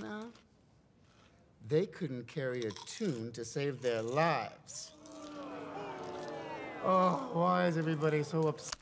No? They couldn't carry a tune to save their lives. Oh, why is everybody so upset?